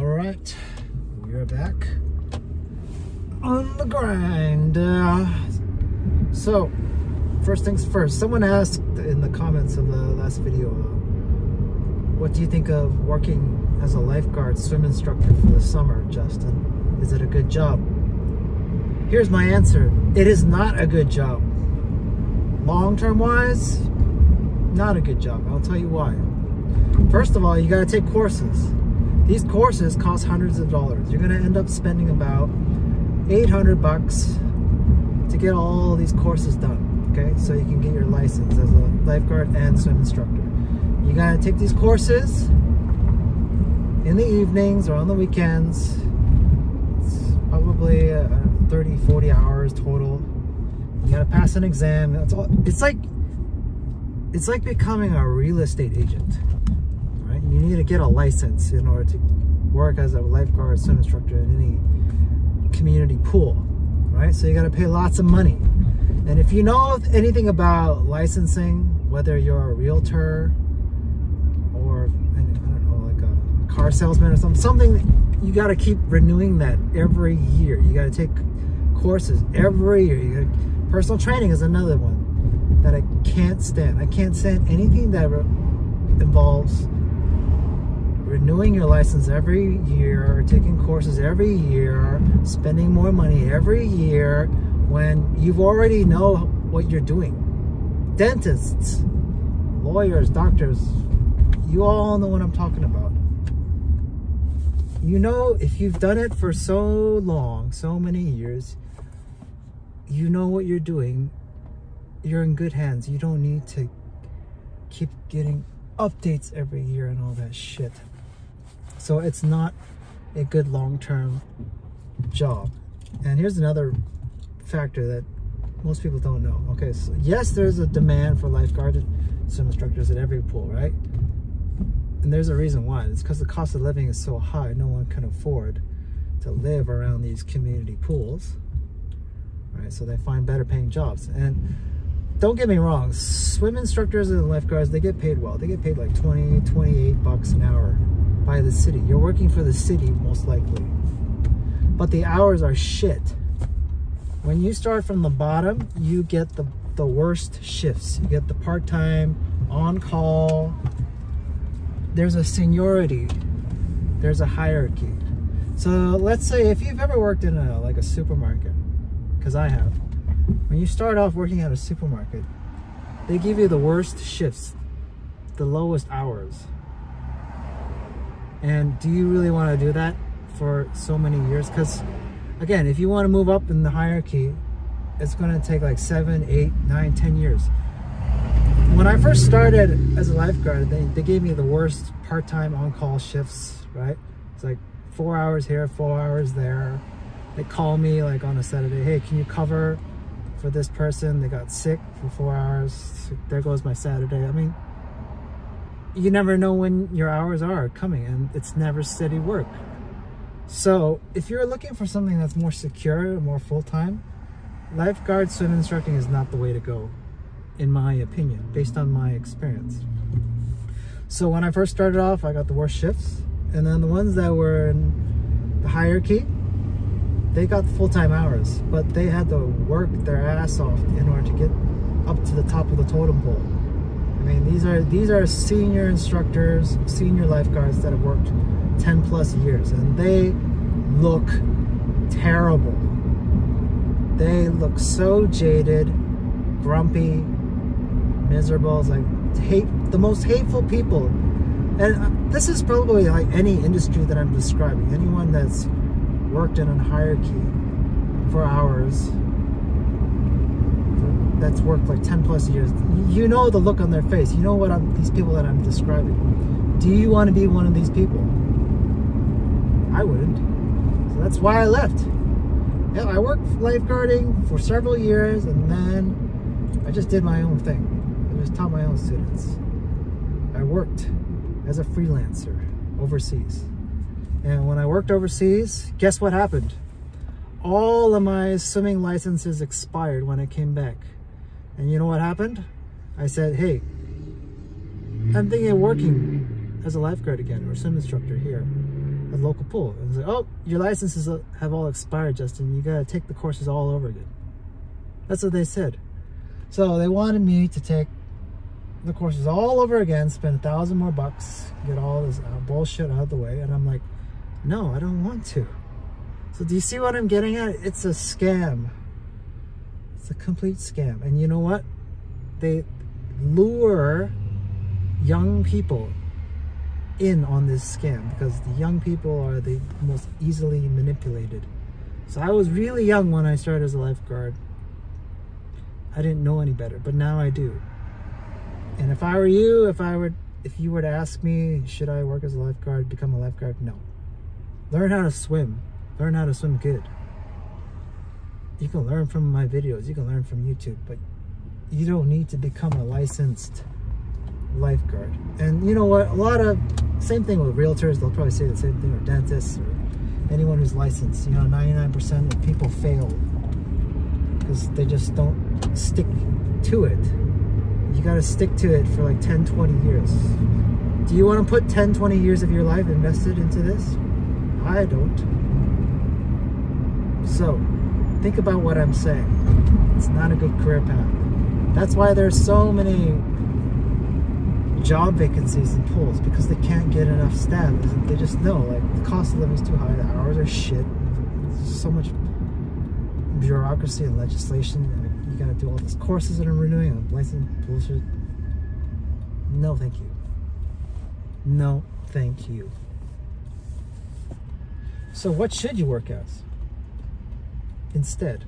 All right, we are back on the grind. Uh, so, first things first, someone asked in the comments of the last video, uh, what do you think of working as a lifeguard swim instructor for the summer, Justin? Is it a good job? Here's my answer. It is not a good job. Long-term wise, not a good job. I'll tell you why. First of all, you gotta take courses. These courses cost hundreds of dollars. You're gonna end up spending about 800 bucks to get all these courses done, okay? So you can get your license as a lifeguard and swim instructor. You gotta take these courses in the evenings or on the weekends. It's probably uh, 30, 40 hours total. You gotta pass an exam. It's, all, it's like it's like becoming a real estate agent need to get a license in order to work as a lifeguard swim instructor in any community pool, right? So you got to pay lots of money. And if you know anything about licensing, whether you're a realtor or, I don't know, like a car salesman or something, something you got to keep renewing that every year. You got to take courses every year. You got personal training is another one that I can't stand. I can't stand anything that involves renewing your license every year, taking courses every year, spending more money every year when you've already know what you're doing. Dentists, lawyers, doctors, you all know what I'm talking about. You know, if you've done it for so long, so many years, you know what you're doing. You're in good hands. You don't need to keep getting updates every year and all that shit. So it's not a good long-term job. And here's another factor that most people don't know. Okay, so yes, there's a demand for lifeguard swim instructors at every pool, right? And there's a reason why. It's because the cost of living is so high, no one can afford to live around these community pools, right? So they find better paying jobs. And don't get me wrong, swim instructors and lifeguards, they get paid well. They get paid like 20, 28 bucks an hour by the city. You're working for the city, most likely. But the hours are shit. When you start from the bottom, you get the, the worst shifts. You get the part-time, on-call. There's a seniority. There's a hierarchy. So let's say if you've ever worked in a like a supermarket, because I have, when you start off working at a supermarket, they give you the worst shifts, the lowest hours. And do you really want to do that for so many years? Because again, if you want to move up in the hierarchy, it's going to take like seven, eight, nine, ten years. When I first started as a lifeguard, they, they gave me the worst part-time on-call shifts, right? It's like four hours here, four hours there. They call me like on a Saturday, hey, can you cover for this person? They got sick for four hours. There goes my Saturday. I mean, you never know when your hours are coming and it's never steady work. So if you're looking for something that's more secure, more full-time, lifeguard swim instructing is not the way to go, in my opinion, based on my experience. So when I first started off, I got the worst shifts. And then the ones that were in the hierarchy, they got full-time hours, but they had to work their ass off in order to get up to the top of the totem pole. Mean, these are these are senior instructors, senior lifeguards that have worked 10 plus years, and they look terrible. They look so jaded, grumpy, miserable. It's like hate the most hateful people. And uh, this is probably like any industry that I'm describing. Anyone that's worked in a hierarchy for hours that's worked like 10 plus years, you know the look on their face. You know what I'm, these people that I'm describing. Do you want to be one of these people? I wouldn't. So that's why I left. Yeah, I worked lifeguarding for several years and then I just did my own thing. I just taught my own students. I worked as a freelancer overseas. And when I worked overseas, guess what happened? All of my swimming licenses expired when I came back. And you know what happened? I said, hey, I'm thinking of working as a lifeguard again or swim instructor here. the local pool. And it's like, oh, your licenses have all expired, Justin. You gotta take the courses all over again. That's what they said. So they wanted me to take the courses all over again, spend a thousand more bucks, get all this uh, bullshit out of the way. And I'm like, no, I don't want to. So do you see what I'm getting at? It's a scam. A complete scam. And you know what? They lure young people in on this scam because the young people are the most easily manipulated. So I was really young when I started as a lifeguard. I didn't know any better, but now I do. And if I were you, if I were if you were to ask me, should I work as a lifeguard, become a lifeguard? No. Learn how to swim. Learn how to swim good. You can learn from my videos, you can learn from YouTube, but you don't need to become a licensed lifeguard. And you know what? A lot of, same thing with realtors, they'll probably say the same thing, or dentists, or anyone who's licensed. You know, 99% of people fail because they just don't stick to it. You got to stick to it for like 10, 20 years. Do you want to put 10, 20 years of your life invested into this? I don't. So, think about what I'm saying. It's not a good career path. That's why there's so many job vacancies in pools because they can't get enough staff. They just know like the cost of living is too high, the hours are shit. There's so much bureaucracy and legislation. You gotta do all these courses that I'm renewing. I'm licensed bullshit. No, thank you. No, thank you. So what should you work as? Instead,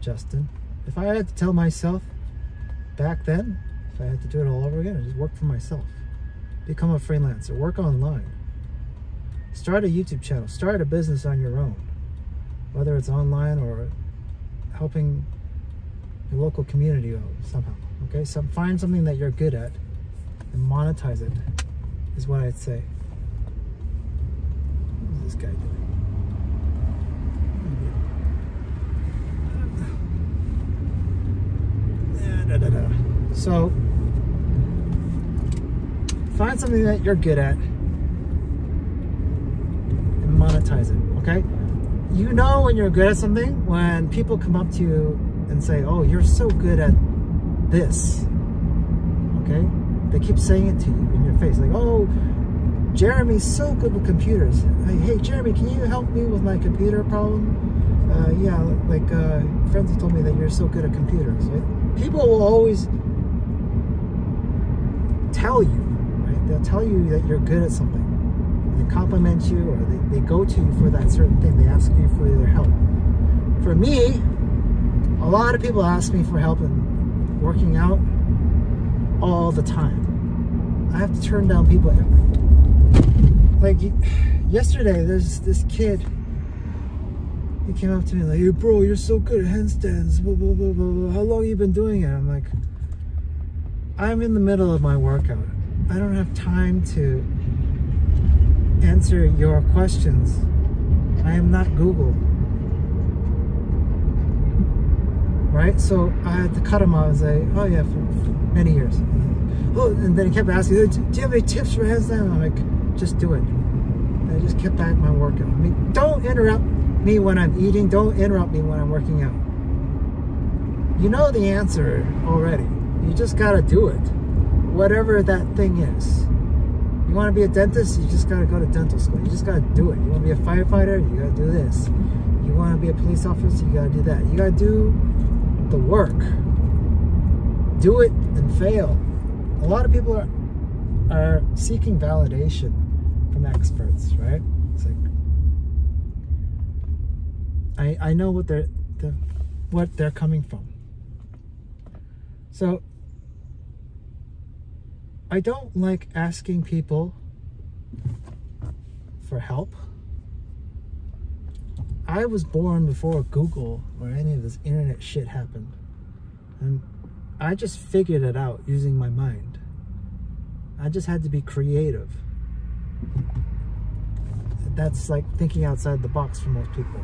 Justin, if I had to tell myself back then, if I had to do it all over again, I'd just work for myself. Become a freelancer, work online. Start a YouTube channel, start a business on your own. Whether it's online or helping your local community somehow. Okay, so find something that you're good at and monetize it is what I'd say. What is this guy doing? Da, da, da, so find something that you're good at and monetize it, okay? You know when you're good at something when people come up to you and say, oh, you're so good at this, okay? They keep saying it to you in your face, like, oh, Jeremy's so good with computers. Hey, hey, Jeremy, can you help me with my computer problem? Uh, yeah, like uh, friends have told me that you're so good at computers. Right? People will always tell you, right? They'll tell you that you're good at something. They compliment you or they, they go to you for that certain thing. They ask you for their help. For me, a lot of people ask me for help in working out all the time. I have to turn down people. Like yesterday, there's this kid he came up to me like, hey, bro, you're so good at handstands. Blah, blah, blah, blah. How long you been doing it? I'm like, I'm in the middle of my workout. I don't have time to answer your questions. I am not Google. Right? So I had to cut him off and say, oh yeah, for, for many years. Oh, and then he kept asking, do you have any tips for handstand? I'm like, just do it. And I just kept back my workout. I mean, don't interrupt me when I'm eating. Don't interrupt me when I'm working out. You know the answer already. You just gotta do it. Whatever that thing is. You wanna be a dentist? You just gotta go to dental school. You just gotta do it. You wanna be a firefighter? You gotta do this. You wanna be a police officer? You gotta do that. You gotta do the work. Do it and fail. A lot of people are, are seeking validation from experts, right? It's like, I, I know what they're, the, what they're coming from. So I don't like asking people for help. I was born before Google or any of this internet shit happened. And I just figured it out using my mind. I just had to be creative. That's like thinking outside the box for most people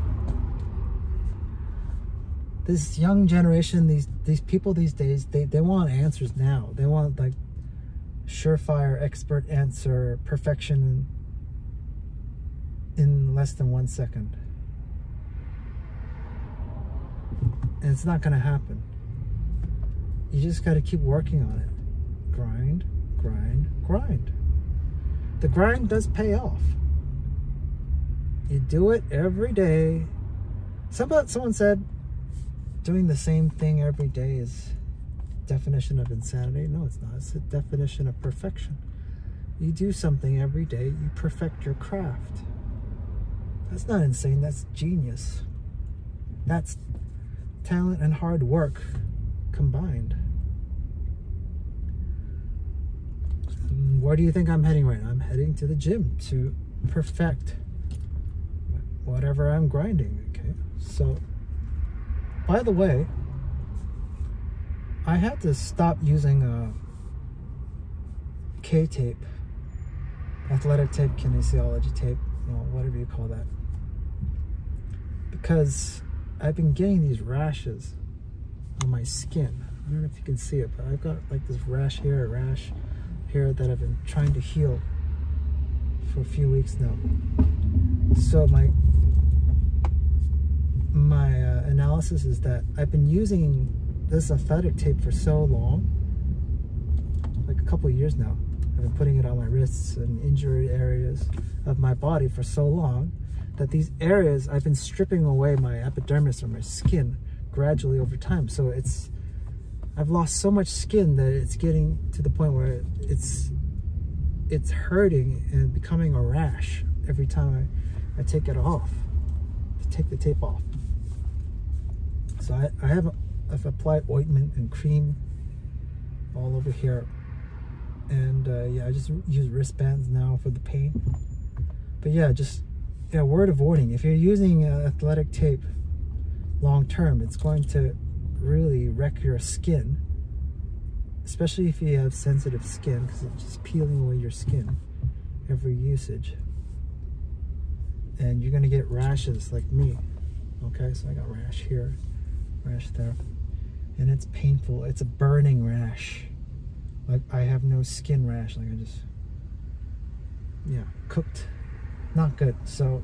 this young generation, these these people these days, they, they want answers now. They want like surefire expert answer, perfection. in less than one second. And it's not going to happen. You just got to keep working on it. Grind, grind, grind. The grind does pay off. You do it every day. Somebody, someone said doing the same thing every day is definition of insanity. No, it's not. It's a definition of perfection. You do something every day, you perfect your craft. That's not insane, that's genius. That's talent and hard work combined. Where do you think I'm heading right now? I'm heading to the gym to perfect whatever I'm grinding, okay? So, by the way, I had to stop using a K-tape, athletic tape, kinesiology tape, well, whatever you call that. Because I've been getting these rashes on my skin. I don't know if you can see it, but I've got like this rash here, a rash here that I've been trying to heal for a few weeks now. So my my uh, analysis is that I've been using this athletic tape for so long, like a couple years now. I've been putting it on my wrists and injured areas of my body for so long that these areas, I've been stripping away my epidermis or my skin gradually over time. So it's, I've lost so much skin that it's getting to the point where it's, it's hurting and becoming a rash every time I, I take it off, take the tape off. So I, I have I've applied ointment and cream all over here. And uh, yeah, I just use wristbands now for the pain. But yeah, just yeah, word of warning. If you're using uh, athletic tape long term, it's going to really wreck your skin. Especially if you have sensitive skin because it's just peeling away your skin every usage. And you're going to get rashes like me. Okay, so I got rash here, rash there and it's painful. It's a burning rash. Like I have no skin rash. Like I just, yeah, cooked. Not good. So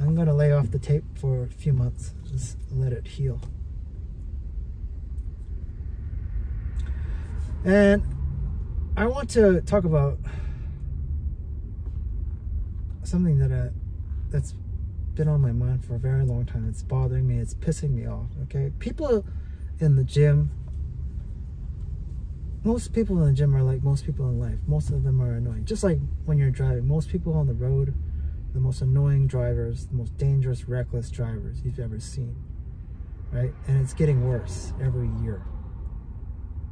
I'm gonna lay off the tape for a few months. Just let it heal. And I want to talk about something that I, that's been on my mind for a very long time. It's bothering me. It's pissing me off. Okay, people in the gym, most people in the gym are like most people in life. Most of them are annoying. Just like when you're driving, most people on the road, the most annoying drivers, the most dangerous, reckless drivers you've ever seen. Right? And it's getting worse every year.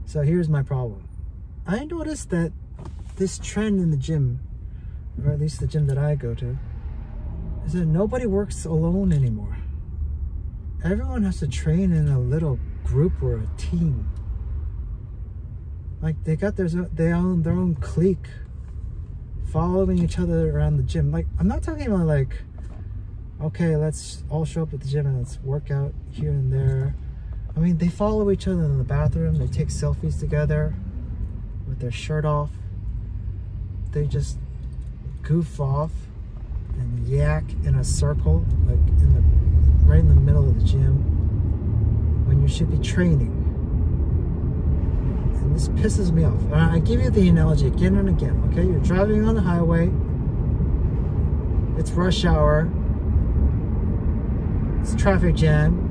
So here's my problem. I noticed that this trend in the gym, or at least the gym that I go to, is that nobody works alone anymore. Everyone has to train in a little group or a team. Like they got their they own their own clique, following each other around the gym. Like I'm not talking about like, okay, let's all show up at the gym and let's work out here and there. I mean, they follow each other in the bathroom. They take selfies together with their shirt off. They just goof off and yak in a circle, like in the right in the middle of the gym when you should be training. And this pisses me off. I give you the analogy again and again, okay? You're driving on the highway. It's rush hour. It's traffic jam.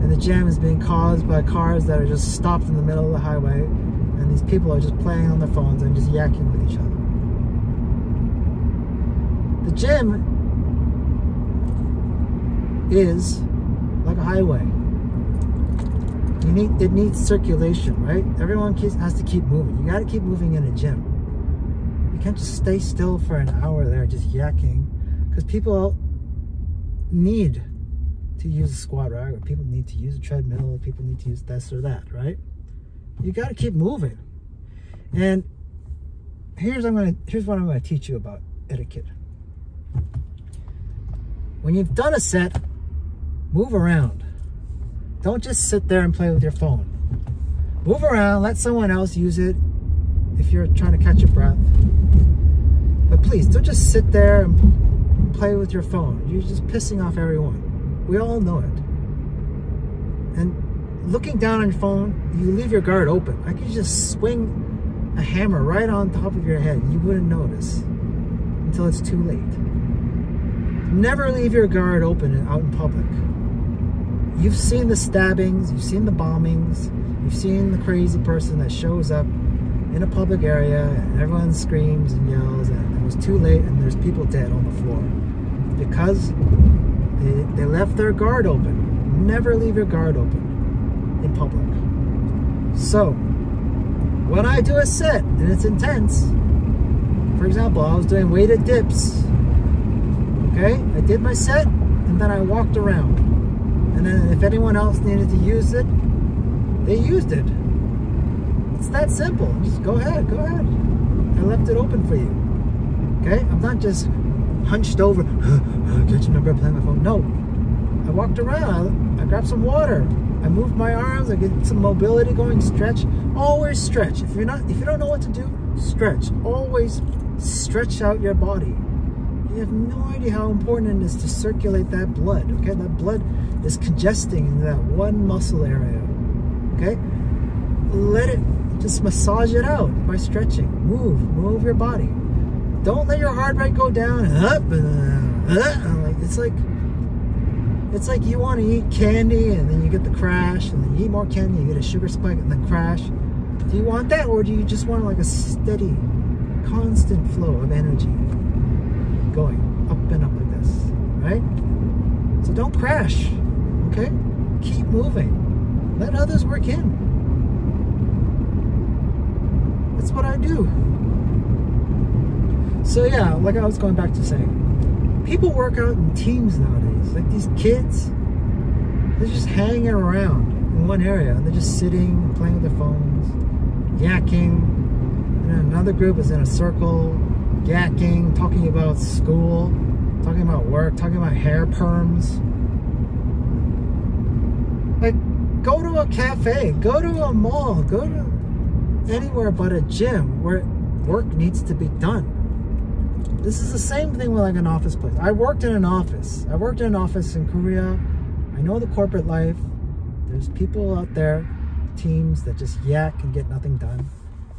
And the jam is being caused by cars that are just stopped in the middle of the highway. And these people are just playing on their phones and just yakking with each other. The gym is like a highway. You need it needs circulation, right? Everyone keeps, has to keep moving. You got to keep moving in a gym. You can't just stay still for an hour there just yakking, because people need to use a squat rack, or people need to use a treadmill, or people need to use this or that, right? You got to keep moving. And here's I'm gonna here's what I'm gonna teach you about etiquette. When you've done a set, move around. Don't just sit there and play with your phone. Move around, let someone else use it if you're trying to catch your breath. But please, don't just sit there and play with your phone. You're just pissing off everyone. We all know it. And looking down on your phone, you leave your guard open. I could just swing a hammer right on top of your head. You wouldn't notice until it's too late. Never leave your guard open out in public. You've seen the stabbings, you've seen the bombings, you've seen the crazy person that shows up in a public area and everyone screams and yells and it was too late and there's people dead on the floor because they, they left their guard open. Never leave your guard open in public. So, when I do a set and it's intense, for example, I was doing weighted dips, okay? I did my set and then I walked around. And then if anyone else needed to use it, they used it. It's that simple. Just go ahead, go ahead. I left it open for you. Okay? I'm not just hunched over, my breath, playing my phone. No. I walked around. I, I grabbed some water. I moved my arms. I get some mobility going. Stretch. Always stretch. If you're not, if you don't know what to do, stretch. Always stretch out your body. You have no idea how important it is to circulate that blood. Okay, that blood is congesting in that one muscle area. Okay, let it just massage it out by stretching. Move, move your body. Don't let your heart rate go down and up and uh, like it's like it's like you want to eat candy and then you get the crash and then you eat more candy, you get a sugar spike and then crash. Do you want that or do you just want like a steady, constant flow of energy going up and up like this, right? So don't crash, okay? Keep moving. Let others work in. That's what I do. So yeah, like I was going back to saying, people work out in teams nowadays. Like these kids, they're just hanging around in one area. and They're just sitting, playing with their phones, yakking. And another group is in a circle, yakking, talking about school, talking about work, talking about hair perms. Like, go to a cafe, go to a mall, go to anywhere but a gym where work needs to be done. This is the same thing with like an office place. I worked in an office. I worked in an office in Korea. I know the corporate life. There's people out there, teams that just yak and get nothing done.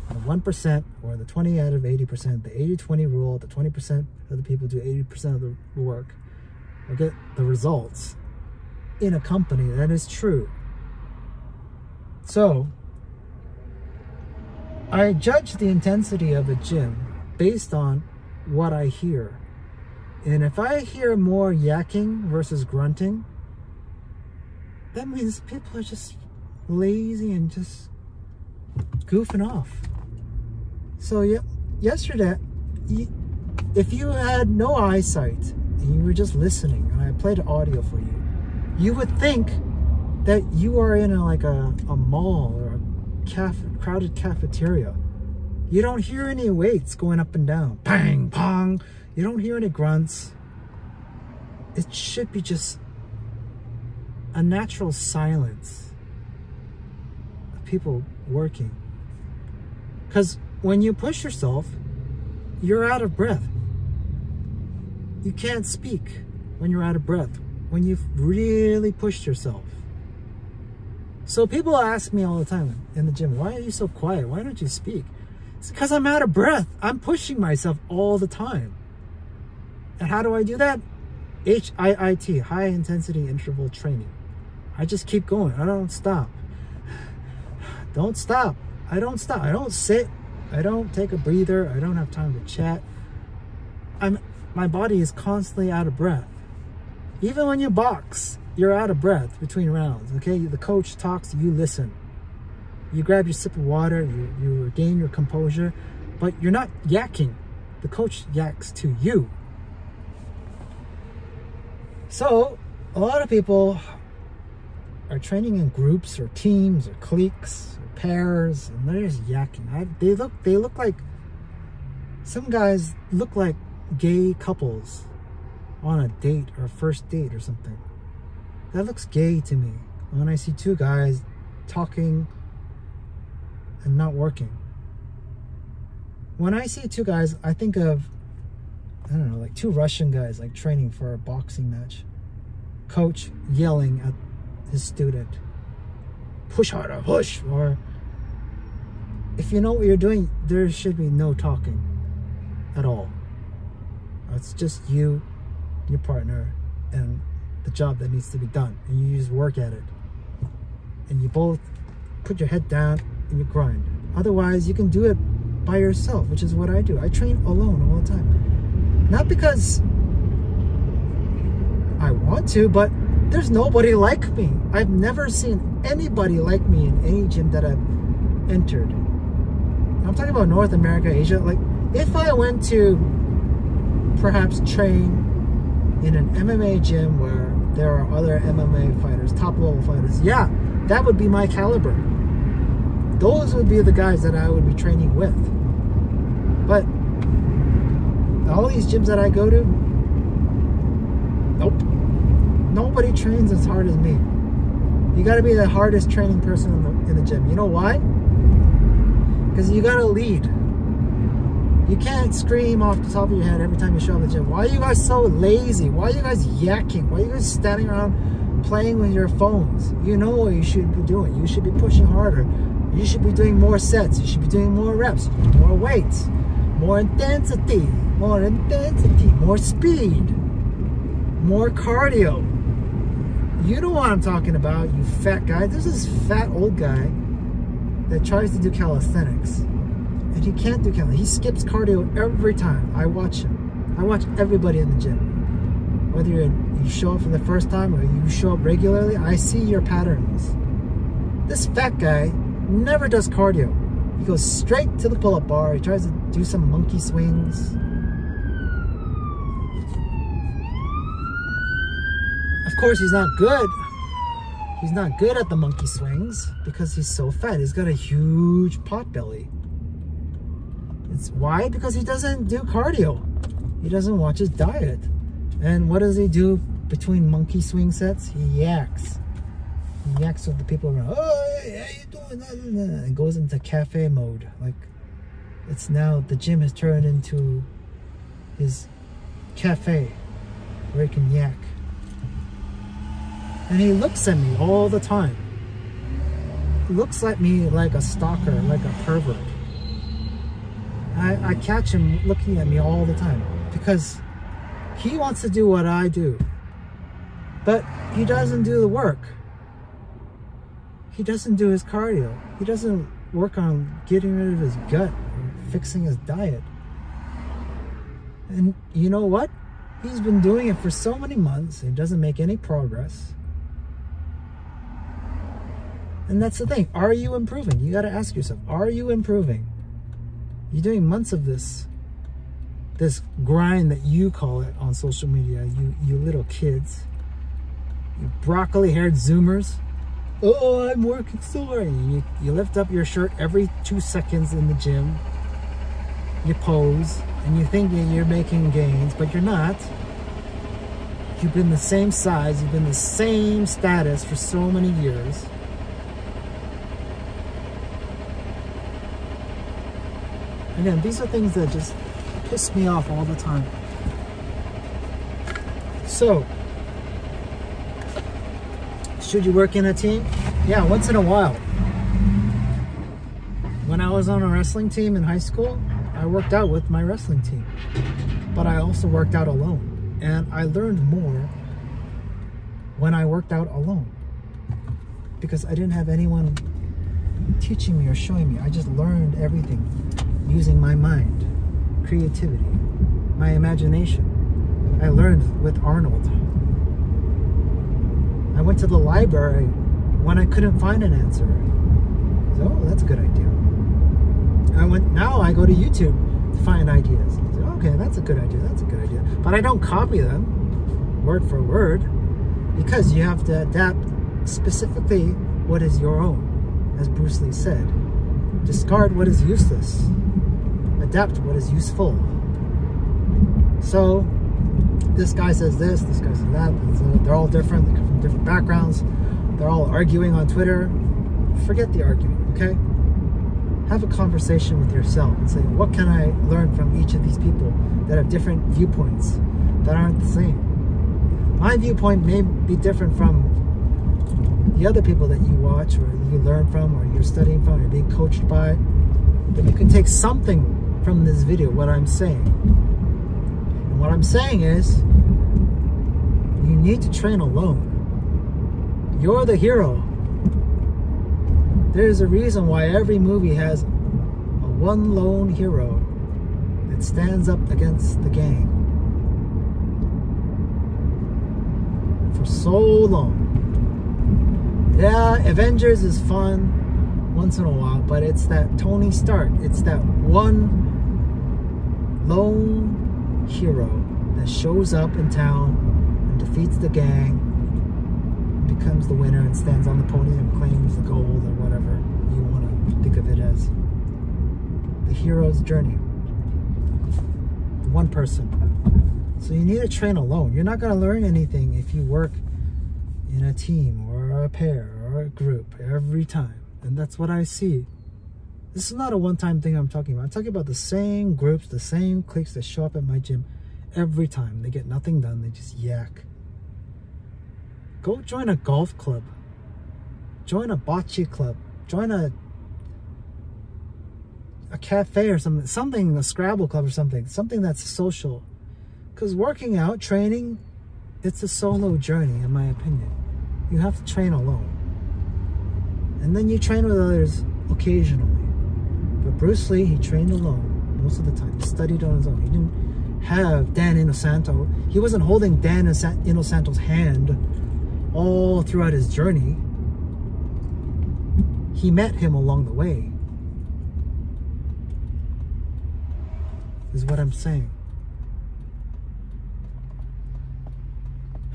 The 1% or the 20 out of 80%, the 80-20 rule, the 20% of the people do 80% of the work or get the results in a company. That is true. So I judge the intensity of a gym based on what I hear. And if I hear more yakking versus grunting, that means people are just lazy and just goofing off. So yeah, yesterday, if you had no eyesight and you were just listening and I played audio for you, you would think that you are in a, like a, a mall or caf crowded cafeteria. You don't hear any weights going up and down. Bang, pong. You don't hear any grunts. It should be just a natural silence of people working. Because when you push yourself, you're out of breath. You can't speak when you're out of breath, when you've really pushed yourself. So people ask me all the time in the gym, why are you so quiet? Why don't you speak? It's because I'm out of breath. I'm pushing myself all the time. And how do I do that? HIIT, high intensity interval training. I just keep going. I don't stop. Don't stop. I don't stop. I don't sit. I don't take a breather. I don't have time to chat. I'm my body is constantly out of breath. Even when you box, you're out of breath between rounds, okay? The coach talks, you listen. You grab your sip of water, you, you regain your composure, but you're not yakking. The coach yaks to you. So, a lot of people are training in groups or teams or cliques or pairs, and they're just yakking. I, they look, they look like, some guys look like gay couples on a date or a first date or something. That looks gay to me when I see two guys talking and not working. When I see two guys, I think of I don't know, like two Russian guys like training for a boxing match. Coach yelling at his student, push harder, push, or if you know what you're doing, there should be no talking at all. It's just you, your partner, and the job that needs to be done. And you just work at it. And you both put your head down and you grind. Otherwise, you can do it by yourself, which is what I do. I train alone all the time. Not because I want to, but there's nobody like me. I've never seen anybody like me in any gym that I've entered. I'm talking about North America, Asia. Like, if I went to perhaps train in an MMA gym where there are other MMA fighters, top level fighters, yeah, that would be my caliber. Those would be the guys that I would be training with. But all these gyms that I go to, nope. Nobody trains as hard as me. You got to be the hardest training person in the, in the gym. You know why? Because you got to lead. You can't scream off the top of your head every time you show up at the gym. Why are you guys so lazy? Why are you guys yakking? Why are you guys standing around playing with your phones? You know what you should be doing. You should be pushing harder. You should be doing more sets. You should be doing more reps, more weights, more intensity, more intensity, more speed, more cardio. You know what I'm talking about, you fat guy. There's this fat old guy that tries to do calisthenics he can't do calisthenics. He skips cardio every time. I watch him. I watch everybody in the gym. Whether you show up for the first time or you show up regularly, I see your patterns. This fat guy never does cardio. He goes straight to the pull-up bar. He tries to do some monkey swings. Of course, he's not good He's not good at the monkey swings because he's so fat. He's got a huge pot belly. It's why? Because he doesn't do cardio. He doesn't watch his diet. And what does he do between monkey swing sets? He yaks. He yaks with the people around. Oh, how you doing? And goes into cafe mode. Like, it's now, the gym has turned into his cafe where he can yak. And he looks at me all the time. He looks at me like a stalker, like a pervert. I, I catch him looking at me all the time because he wants to do what I do. But he doesn't do the work. He doesn't do his cardio. He doesn't work on getting rid of his gut fixing his diet. And you know what? He's been doing it for so many months. He doesn't make any progress. And that's the thing. Are you improving? You got to ask yourself, are you improving? You're doing months of this this grind that you call it on social media, you you little kids. You broccoli-haired zoomers. Oh, I'm working so hard. You, you lift up your shirt every two seconds in the gym. You pose, and you think you're making gains, but you're not. You've been the same size, you've been the same status for so many years. Again, these are things that just piss me off all the time. So, should you work in a team? Yeah, once in a while. When I was on a wrestling team in high school, I worked out with my wrestling team. But I also worked out alone. And I learned more when I worked out alone. Because I didn't have anyone teaching me or showing me. I just learned everything using my mind, creativity, my imagination. I learned with Arnold. I went to the library when I couldn't find an answer. So, oh, that's a good idea. I went now I go to YouTube to find ideas. Okay, that's a good idea. That's a good idea. But I don't copy them word for word because you have to adapt specifically what is your own, as Bruce Lee said. Discard what is useless adapt what is useful. So this guy says this, this guy says that. They're all different. They come from different backgrounds. They're all arguing on Twitter. Forget the argument, okay? have a conversation with yourself and say, what can I learn from each of these people that have different viewpoints that aren't the same? My viewpoint may be different from the other people that you watch or you learn from or you're studying from or being coached by. But you can take something from this video, what I'm saying. And what I'm saying is, you need to train alone. You're the hero. There's a reason why every movie has a one lone hero that stands up against the gang. For so long. Yeah, Avengers is fun once in a while, but it's that Tony Stark. It's that one lone hero that shows up in town and defeats the gang, becomes the winner and stands on the podium claims the gold or whatever you want to think of it as. The hero's journey. One person. So you need to train alone. You're not going to learn anything if you work in a team or a pair or a group every time. And that's what I see. This is not a one-time thing I'm talking about. I'm talking about the same groups, the same cliques that show up at my gym every time. They get nothing done. They just yak. Go join a golf club. Join a bocce club. Join a a cafe or something, something, a Scrabble club or something, something that's social. Because working out, training, it's a solo journey, in my opinion. You have to train alone. And then you train with others occasionally. But Bruce Lee, he trained alone most of the time. He studied on his own. He didn't have Dan Inosanto. He wasn't holding Dan Inosanto's hand all throughout his journey. He met him along the way. Is what I'm saying.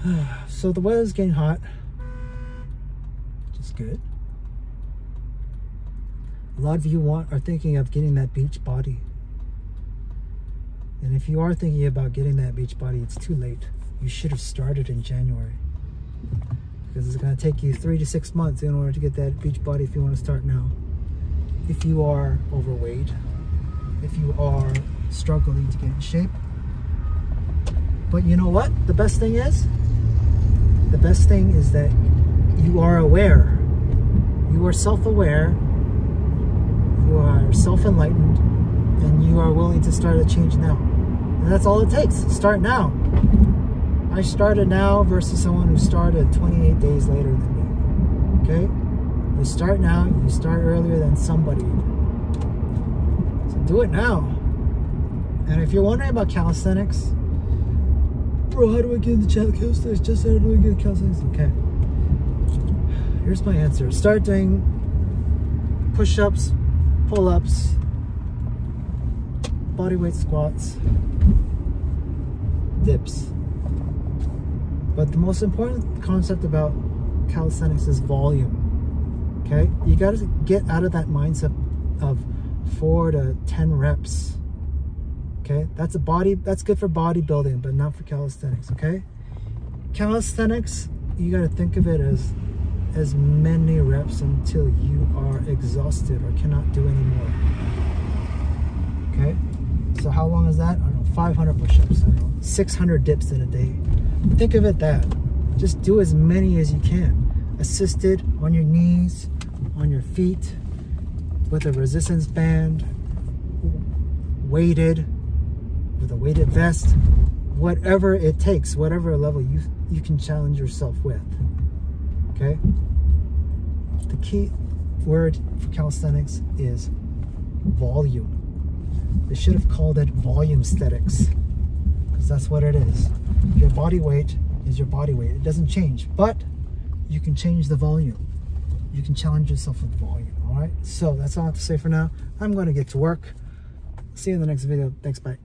so the weather's getting hot, which is good. A lot of you want are thinking of getting that beach body. And if you are thinking about getting that beach body, it's too late. You should have started in January. Because it's going to take you three to six months in order to get that beach body if you want to start now. If you are overweight, if you are struggling to get in shape. But you know what? The best thing is, the best thing is that you are aware. You are self-aware you are self-enlightened, and you are willing to start a change now. And that's all it takes. Start now. I started now versus someone who started 28 days later than me. Okay? You start now, you start earlier than somebody. So do it now. And if you're wondering about calisthenics, bro, how do I get into calisthenics? Just how do I get calisthenics? Okay. Here's my answer. Start doing push-ups, pull-ups, bodyweight squats, dips. But the most important concept about calisthenics is volume. Okay? You got to get out of that mindset of 4 to 10 reps. Okay? That's a body that's good for bodybuilding, but not for calisthenics, okay? Calisthenics, you got to think of it as as many reps until you are exhausted or cannot do anymore. Okay? So how long is that? I don't know, 500 push-ups, 600 dips in a day. Think of it that. Just do as many as you can. Assisted on your knees, on your feet, with a resistance band, weighted, with a weighted vest, whatever it takes, whatever level you, you can challenge yourself with okay? The key word for calisthenics is volume. They should have called it volume aesthetics because that's what it is. Your body weight is your body weight. It doesn't change, but you can change the volume. You can challenge yourself with volume, all right? So that's all I have to say for now. I'm going to get to work. See you in the next video. Thanks, bye.